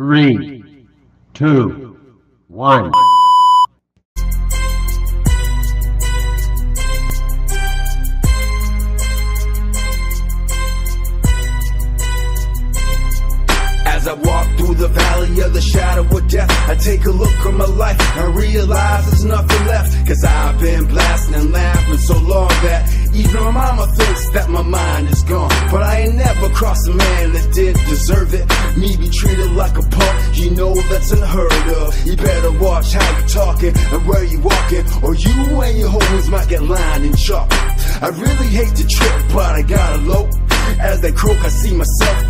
three, two, one. As I walk through the valley of the shadow of death, I take a look at my life and realize there's nothing left. Cause I've been blasting and laughing so long that even my mama thinks that my mind is gone. But I ain't never crossed a man that didn't deserve it. Me be treated like a punk, you know that's unheard of. You better watch how you talking and where you walking, or you and your homies might get lined in chalk. I really hate to trip, but I gotta low. As they croak, I see myself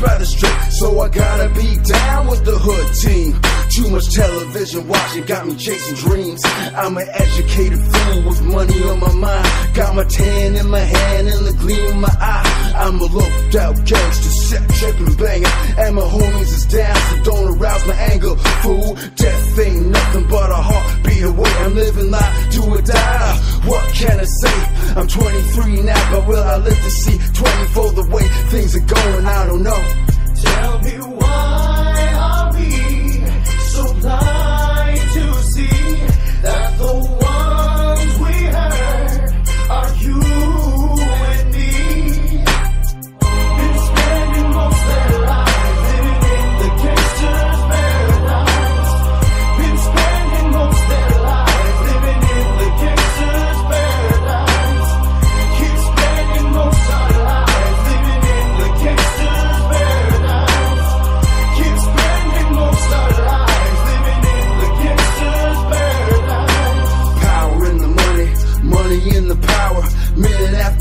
The strip, so I gotta be down with the hood team. Too much television watching got me chasing dreams. I'm an educated fool with money on my mind. Got my tan in my hand and the gleam in my eye. I'm a looked out gangster, set tripping banging, and my homies is down, so don't arouse my anger. Fool, death ain't nothing but a heartbeat away. I'm living life, do or die. What can I say? Will I live to see 24 the way things are going? I don't know. Tell me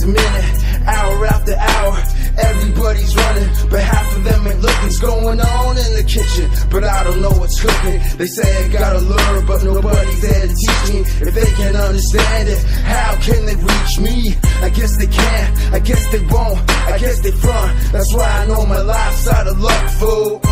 Minute hour after hour. Everybody's running, but half of them ain't looking's going on in the kitchen. But I don't know what's cooking. They say I gotta learn, but nobody's there to teach me. If they can't understand it, how can they reach me? I guess they can, I guess they won't, I guess they front. That's why I know my life's out of luck, fool.